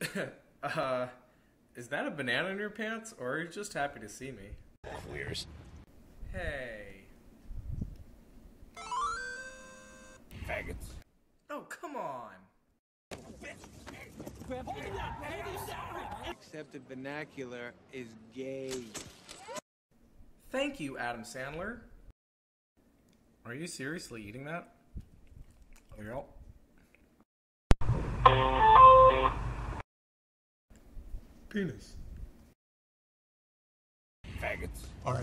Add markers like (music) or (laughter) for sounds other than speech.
(laughs) uh, is that a banana in your pants, or are you just happy to see me? Queers. Hey. Faggots. Oh, come on. Except the vernacular is gay. Thank you, Adam Sandler. Are you seriously eating that? Penis. Faggots. All right.